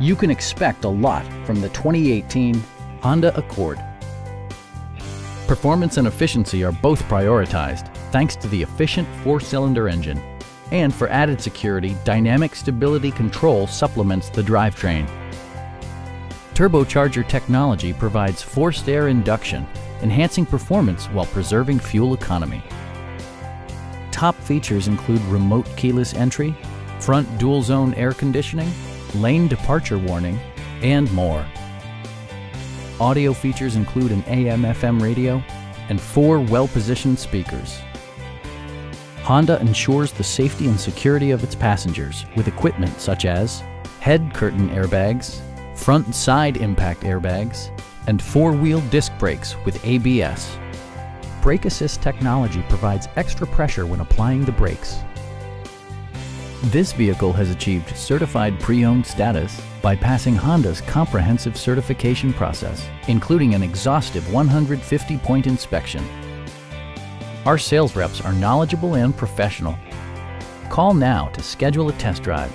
You can expect a lot from the 2018 Honda Accord. Performance and efficiency are both prioritized thanks to the efficient four-cylinder engine. And for added security, Dynamic Stability Control supplements the drivetrain. Turbocharger technology provides forced air induction, enhancing performance while preserving fuel economy. Top features include remote keyless entry, front dual zone air conditioning, lane departure warning, and more. Audio features include an AM FM radio and four well-positioned speakers. Honda ensures the safety and security of its passengers with equipment such as head curtain airbags, front and side impact airbags, and four-wheel disc brakes with ABS. Brake Assist technology provides extra pressure when applying the brakes. This vehicle has achieved certified pre-owned status by passing Honda's comprehensive certification process, including an exhaustive 150-point inspection. Our sales reps are knowledgeable and professional. Call now to schedule a test drive